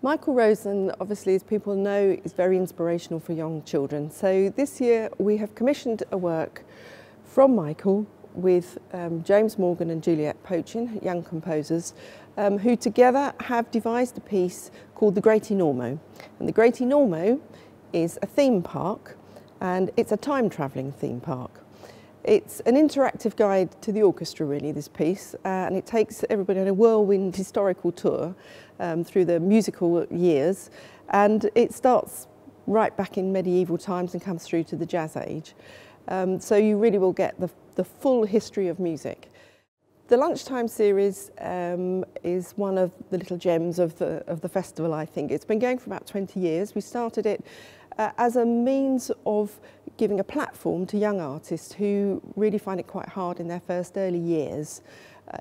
Michael Rosen, obviously, as people know, is very inspirational for young children. So this year we have commissioned a work from Michael with um, James Morgan and Juliet Pochin, young composers, um, who together have devised a piece called The Great Enormo. And The Great Enormo is a theme park and it's a time travelling theme park. It's an interactive guide to the orchestra, really, this piece, uh, and it takes everybody on a whirlwind historical tour um, through the musical years, and it starts right back in medieval times and comes through to the jazz age. Um, so you really will get the, the full history of music. The lunchtime series um, is one of the little gems of the, of the festival, I think. It's been going for about 20 years. We started it uh, as a means of giving a platform to young artists who really find it quite hard in their first early years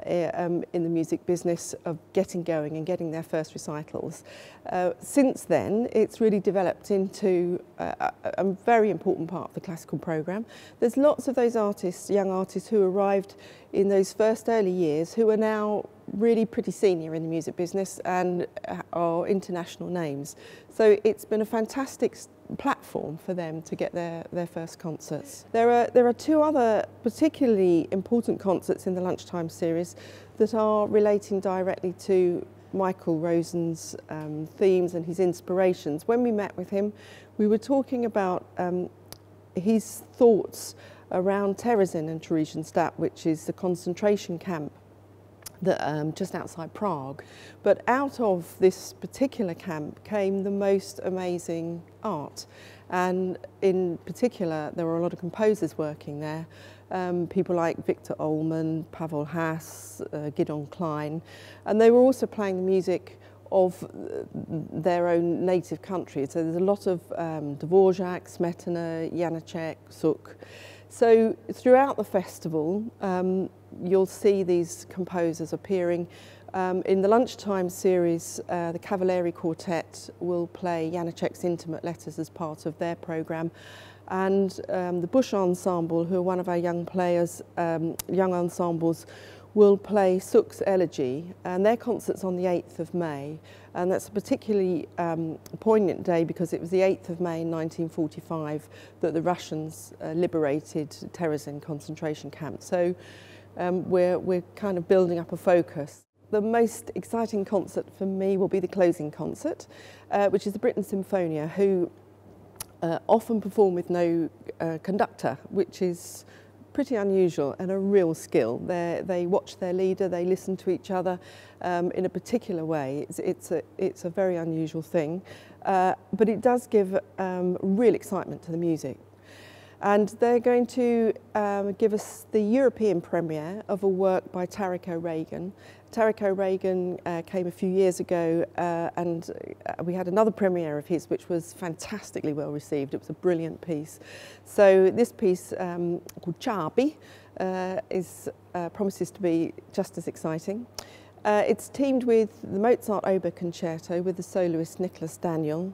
uh, um, in the music business of getting going and getting their first recitals. Uh, since then, it's really developed into a, a very important part of the classical programme. There's lots of those artists, young artists, who arrived in those first early years who are now really pretty senior in the music business and uh, are international names. So it's been a fantastic platform for them to get their, their first concerts. There are, there are two other particularly important concerts in the Lunchtime series that are relating directly to Michael Rosen's um, themes and his inspirations. When we met with him, we were talking about um, his thoughts around Terezin and Theresienstadt, which is the concentration camp that, um, just outside Prague. But out of this particular camp came the most amazing art. And in particular, there were a lot of composers working there. Um, people like Victor Ullmann, Pavel Haas, uh, Gideon Klein. And they were also playing the music of uh, their own native country. So there's a lot of um, Dvorak, Smetana, Janacek, Suk. So throughout the festival, um, you'll see these composers appearing. Um, in the lunchtime series, uh, the Cavalieri Quartet will play Janacek's Intimate Letters as part of their programme. And um, the Bush Ensemble, who are one of our young players, um, young ensembles, will play Suk's Elegy, and their concert's on the 8th of May. And that's a particularly um, poignant day because it was the 8th of May in 1945 that the Russians uh, liberated Terezin concentration camp. So um, we're, we're kind of building up a focus. The most exciting concert for me will be the closing concert, uh, which is the Britten Sinfonia, who uh, often perform with no uh, conductor, which is pretty unusual and a real skill. They're, they watch their leader, they listen to each other um, in a particular way. It's, it's, a, it's a very unusual thing, uh, but it does give um, real excitement to the music. And they're going to um, give us the European premiere of a work by Tarik O'Regan. Tarik O'Regan uh, came a few years ago uh, and uh, we had another premiere of his which was fantastically well received. It was a brilliant piece. So this piece um, called Chabi uh, is, uh, promises to be just as exciting. Uh, it's teamed with the Mozart Oboe Concerto with the soloist Nicholas Daniel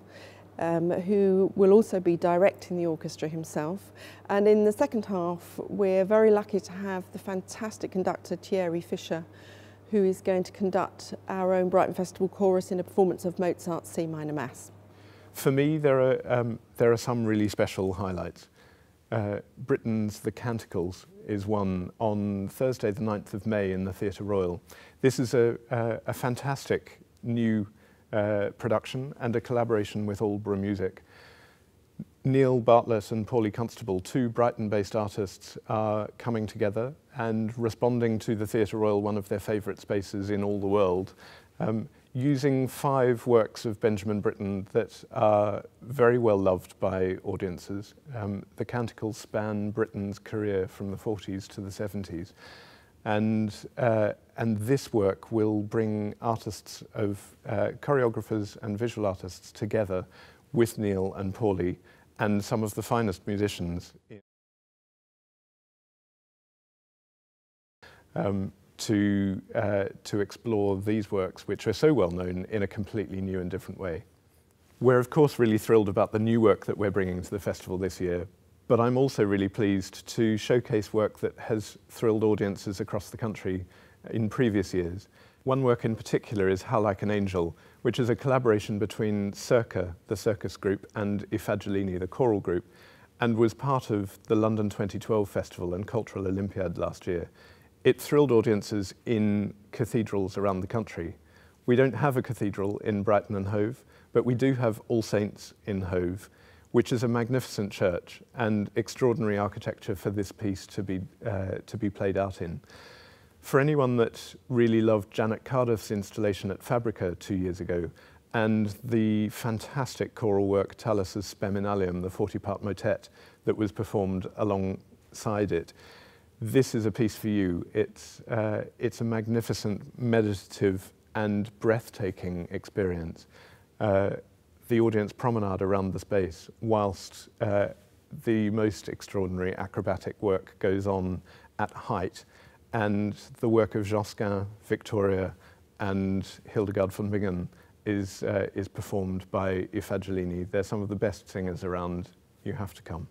um, who will also be directing the orchestra himself. And in the second half, we're very lucky to have the fantastic conductor Thierry Fischer, who is going to conduct our own Brighton Festival chorus in a performance of Mozart's C minor Mass. For me, there are, um, there are some really special highlights. Uh, Britten's The Canticles is one on Thursday the 9th of May in the Theatre Royal. This is a, a, a fantastic new uh, production and a collaboration with Aldeburgh Music. Neil Bartlett and Paulie Constable, two Brighton-based artists, are coming together and responding to the Theatre Royal, one of their favourite spaces in all the world, um, using five works of Benjamin Britten that are very well loved by audiences. Um, the canticles span Britten's career from the 40s to the 70s. And, uh, and this work will bring artists of uh, choreographers and visual artists together with Neil and Paulie and some of the finest musicians um, to, uh, to explore these works, which are so well known in a completely new and different way. We're of course really thrilled about the new work that we're bringing to the festival this year, but I'm also really pleased to showcase work that has thrilled audiences across the country in previous years. One work in particular is How Like an Angel, which is a collaboration between Circa, the circus group, and I Fagiolini, the choral group, and was part of the London 2012 Festival and Cultural Olympiad last year. It thrilled audiences in cathedrals around the country. We don't have a cathedral in Brighton and Hove, but we do have All Saints in Hove, which is a magnificent church and extraordinary architecture for this piece to be, uh, to be played out in. For anyone that really loved Janet Cardiff's installation at Fabrica two years ago, and the fantastic choral work Tallis's Spem in Alium, the 40-part motet that was performed alongside it. This is a piece for you. It's, uh, it's a magnificent, meditative and breathtaking experience. Uh, the audience promenade around the space whilst uh, the most extraordinary acrobatic work goes on at height and the work of Josquin, Victoria and Hildegard von Bingen is, uh, is performed by I Fagiolini. They're some of the best singers around. You have to come.